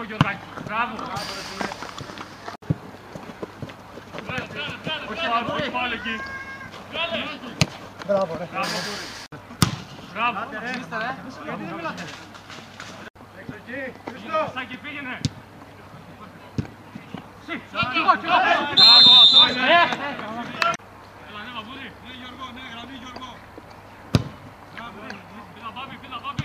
Μπράβο Γιωργάκη, μπράβο. Όχι φάουλ, όχι φάουλ εκεί. Μπράβο, ρε. Μπράβο. Μπράβο. Σάκη, πήγαινε. Μπράβο, αυτό είναι. Έλα, ναι, Μαμπούλη. Ναι, Γιώργο, ναι, γραμμή, Γιώργο. Μπράβο, πήδα, Μπάμπη, πήδα, Μπάμπη.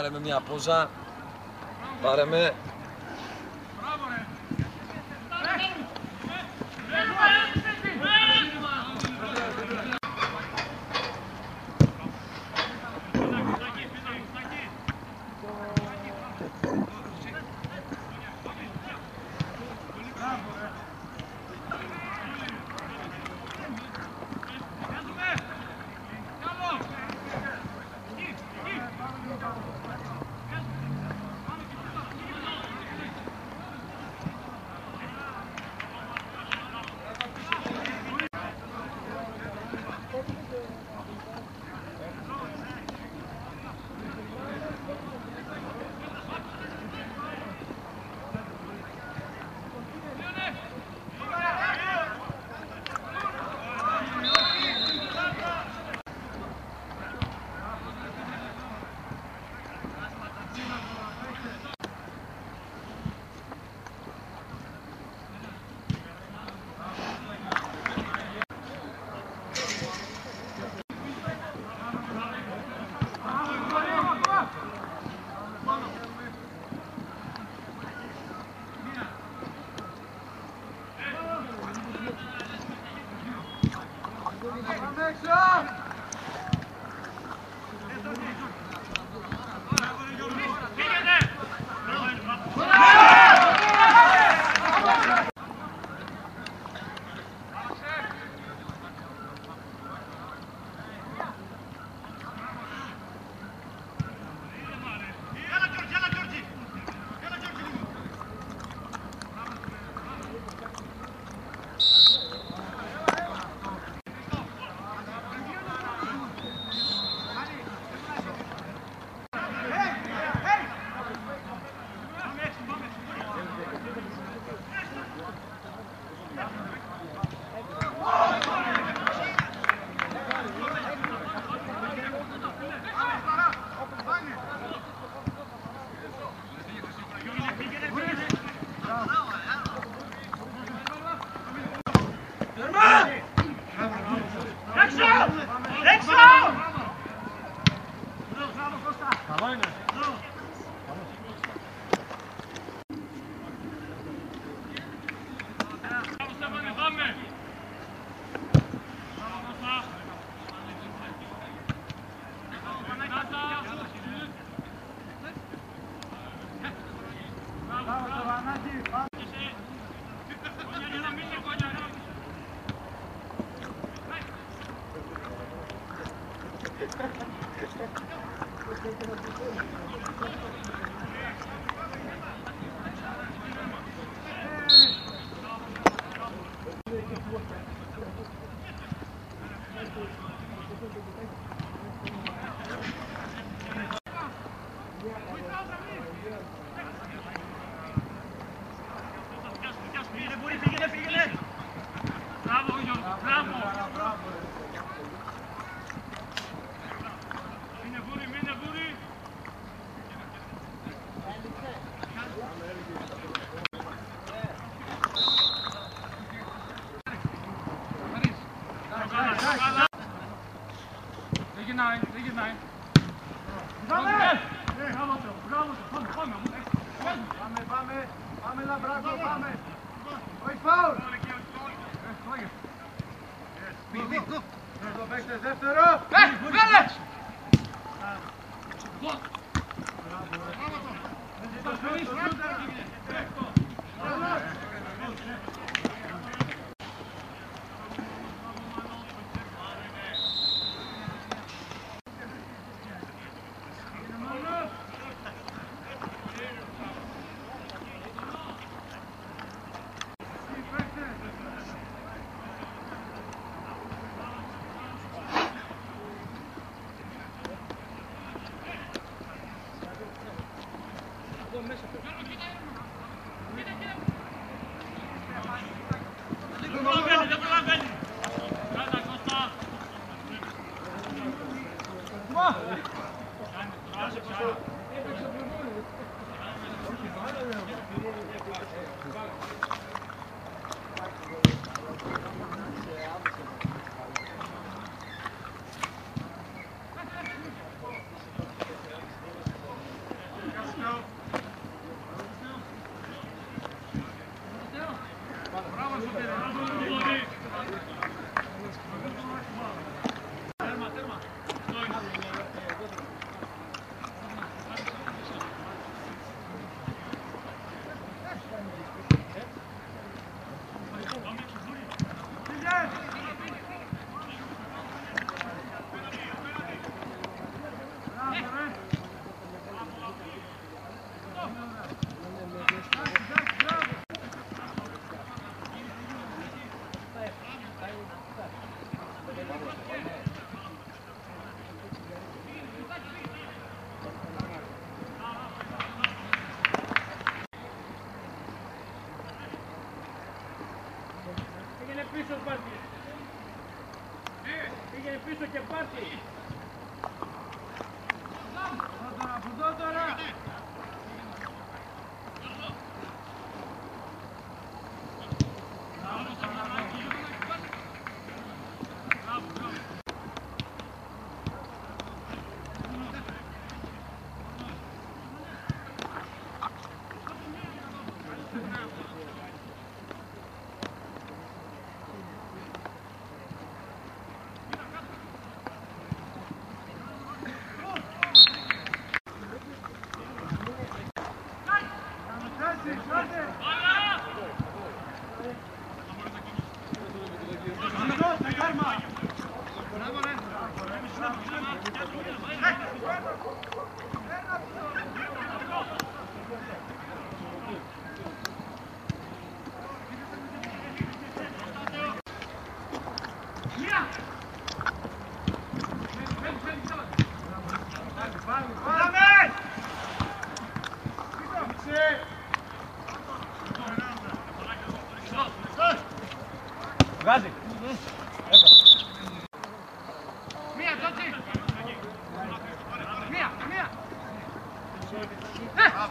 Πάρε με μια πόζα. Πάρε με.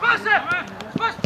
Пасе! Пасе!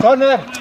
Connect!